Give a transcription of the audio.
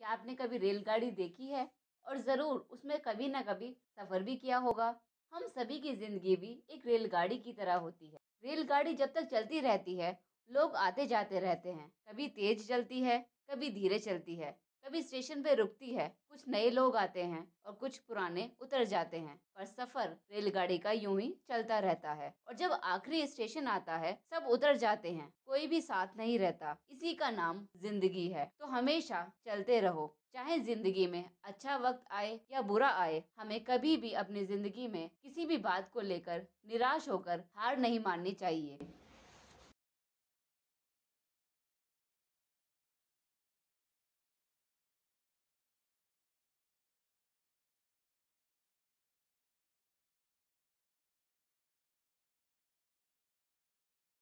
क्या आपने कभी रेलगाड़ी देखी है? और ज़रूर उसमें कभी ना कभी सफ़र भी किया होगा। हम सभी की ज़िंदगी भी एक रेलगाड़ी की तरह होती है। रेलगाड़ी जब तक चलती रहती है, लोग आते जाते रहते हैं। कभी तेज चलती है, कभी धीरे चलती है। कभी स्टेशन पे रुकती है, कुछ नए लोग आते हैं और कुछ पुराने उतर जाते हैं, पर सफ़र रेलगाड़ी का यूँ ही चलता रहता है। और जब आखिरी स्टेशन आता है, सब उतर जाते हैं, कोई भी साथ नहीं रहता। इसी का नाम ज़िंदगी है। तो हमेशा चलते रहो, चाहे ज़िंदगी में अच्छा वक्त आए या बुरा आए, हमें कभी भी अपनी ज़िंदगी में किसी भी बात को लेकर निराश होकर हार नहीं माननी चाहिए।